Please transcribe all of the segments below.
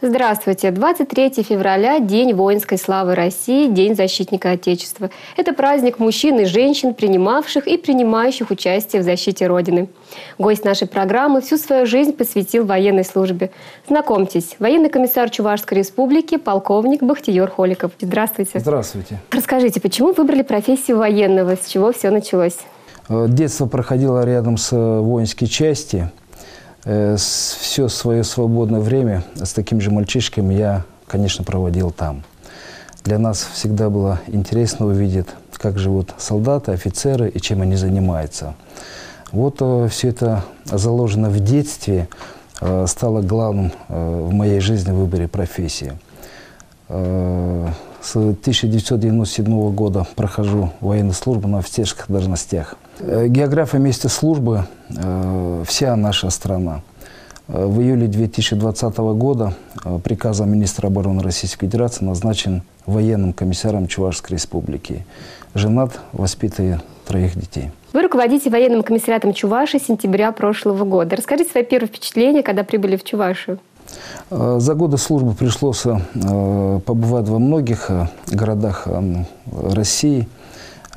Здравствуйте! 23 февраля – День воинской славы России, День защитника Отечества. Это праздник мужчин и женщин, принимавших и принимающих участие в защите Родины. Гость нашей программы всю свою жизнь посвятил военной службе. Знакомьтесь, военный комиссар Чувашской республики, полковник Бахтиер Холиков. Здравствуйте. Здравствуйте. Расскажите, почему выбрали профессию военного, с чего все началось? Э, детство проходило рядом с э, воинской части – все свое свободное время с такими же мальчишками я, конечно, проводил там. Для нас всегда было интересно увидеть, как живут солдаты, офицеры и чем они занимаются. Вот э, все это заложено в детстве, э, стало главным в моей жизни в выборе профессии. С 1997 года прохожу военную службу на офицерских должностях. Э, география места службы э, – вся наша страна. Э, в июле 2020 года приказом министра обороны Российской Федерации назначен военным комиссаром Чувашской Республики. Женат, воспитывая троих детей. Вы руководите военным комиссариатом Чуваши с сентября прошлого года. Расскажите свои первые впечатления, когда прибыли в Чувашию. За годы службы пришлось побывать во многих городах России.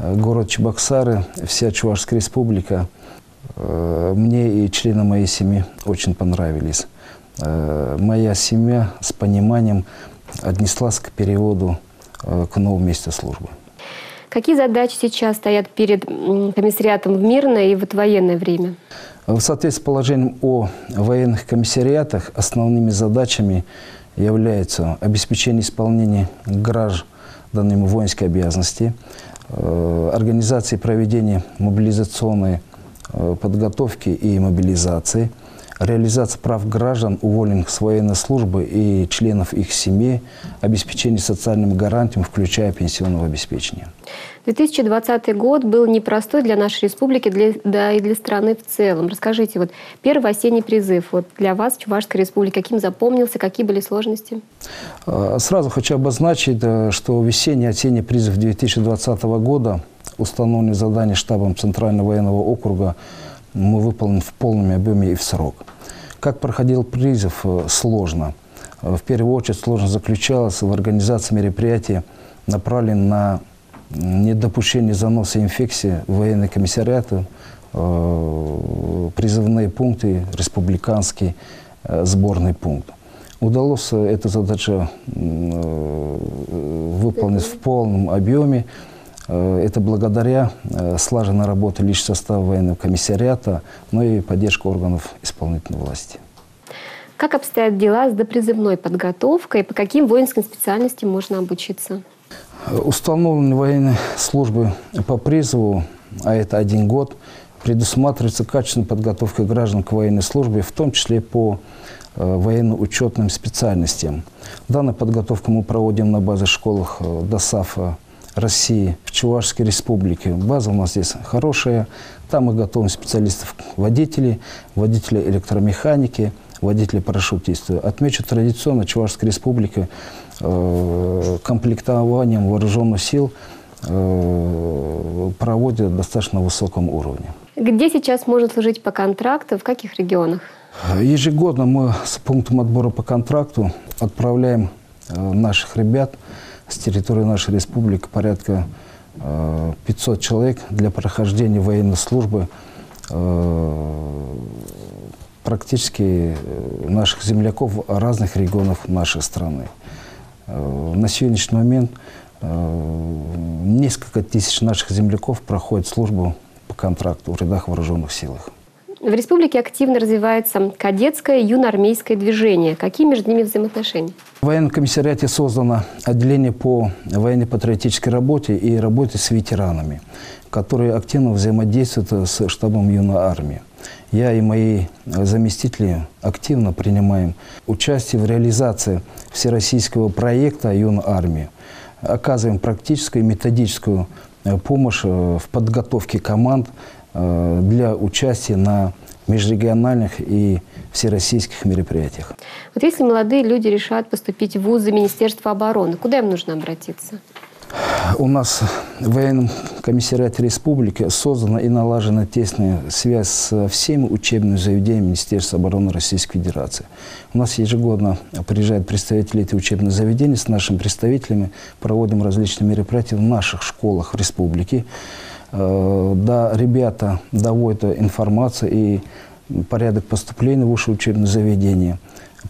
Город Чебоксары, вся Чувашская республика. Мне и члены моей семьи очень понравились. Моя семья с пониманием отнеслась к переводу к новому месту службы. Какие задачи сейчас стоят перед комиссариатом в мирное и вот военное время? В соответствии с положением о военных комиссариатах основными задачами являются обеспечение исполнения гражданами воинской обязанности, э, организация и проведение мобилизационной э, подготовки и мобилизации, реализация прав граждан, уволенных с военной службы и членов их семей, обеспечение социальным гарантиям, включая пенсионного обеспечения. 2020 год был непростой для нашей республики, для, да и для страны в целом. Расскажите, вот первый осенний призыв вот для вас, Чувашской республики, каким запомнился, какие были сложности? А, сразу хочу обозначить, что весенний осенний призыв 2020 года, установленный задание штабом Центрального военного округа, мы выполним в полном объеме и в срок. Как проходил призыв? Э, сложно. Э, в первую очередь сложность заключалась в организации мероприятий, направленных на недопущение заноса инфекции в военные комиссариаты, э, призывные пункты, республиканский сборный пункт. Удалось эту задачу выполнить в полном объеме. Это благодаря слаженной работе лишь состава военного комиссариата, но и поддержку органов исполнительной власти. Как обстоят дела с допризывной подготовкой? По каким воинским специальностям можно обучиться? Установленной военной службы по призыву, а это один год, предусматривается качественная подготовка граждан к военной службе, в том числе по э, военно-учетным специальностям. Данную подготовку мы проводим на базе школах э, ДОСАФа России в Чувашской республике. База у нас здесь хорошая. Там мы готовим специалистов водителей, водителей электромеханики, водителей парашютистов. Отмечу традиционно Чувашская республика Э, комплектованием вооруженных сил э, проводят достаточно высоком уровне. Где сейчас можно служить по контракту, в каких регионах? Ежегодно мы с пунктом отбора по контракту отправляем э, наших ребят с территории нашей республики порядка 500 человек для прохождения военной службы практически наших земляков разных регионов нашей страны. Э, на сегодняшний момент э, несколько тысяч наших земляков проходят службу по контракту в рядах вооруженных силах. В республике активно развивается кадетское юноармейское движение. Какие между ними взаимоотношения? В военном комиссариате создано отделение по военно-патриотической работе и работе с ветеранами, которые активно взаимодействуют с штабом юной армии. Я и мои заместители активно принимаем участие в реализации всероссийского проекта «Юная армия». Оказываем практическую и методическую э, помощь э, в подготовке команд для участия на межрегиональных и всероссийских мероприятиях. Вот если молодые люди решают поступить в вузы Министерства обороны, куда им нужно обратиться? у нас в военном комиссариате республики создана и налажена тесная связь со всеми учебными заведениями Министерства обороны Российской Федерации. У нас ежегодно приезжают представители этих учебных заведений с нашими представителями, проводим различные мероприятия в наших школах в республике. Э, да, ребята доводят информацию и порядок поступления в высшее учебное заведение,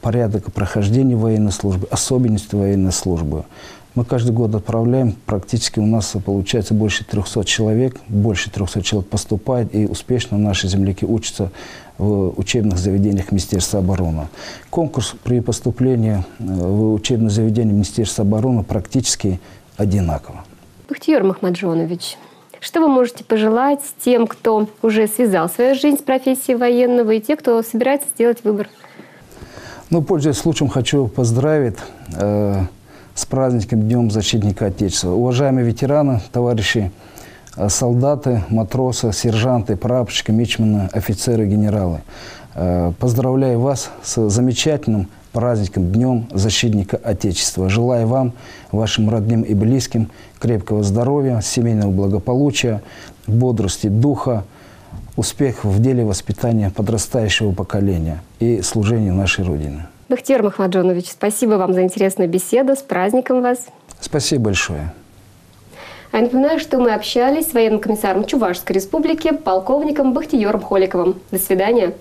порядок прохождения военной службы, особенности военной службы. Мы каждый год отправляем, практически у нас получается больше 300 человек, больше 300 человек поступает, и успешно наши земляки учатся в учебных заведениях Министерства обороны. Конкурс при поступлении э, в учебное заведение Министерства обороны практически одинаково. Бахтиер Махмаджонович, что вы можете пожелать тем, кто уже связал свою жизнь с профессией военного, и те, кто собирается сделать выбор? Ну, пользуясь случаем, хочу поздравить э, с праздником Днем Защитника Отечества. Уважаемые ветераны, товарищи э, солдаты, матросы, сержанты, прапорщики, мичмены, офицеры, генералы. Э, поздравляю вас с замечательным праздником, Днем Защитника Отечества. Желаю вам, вашим родным и близким крепкого здоровья, семейного благополучия, бодрости духа, успехов в деле воспитания подрастающего поколения и служения нашей Родине. Бахтиер Махмаджонович, спасибо вам за интересную беседу. С праздником вас. Спасибо большое. А я напоминаю, что мы общались с военным комиссаром Чувашской республики, полковником Бахтиером Холиковым. До свидания.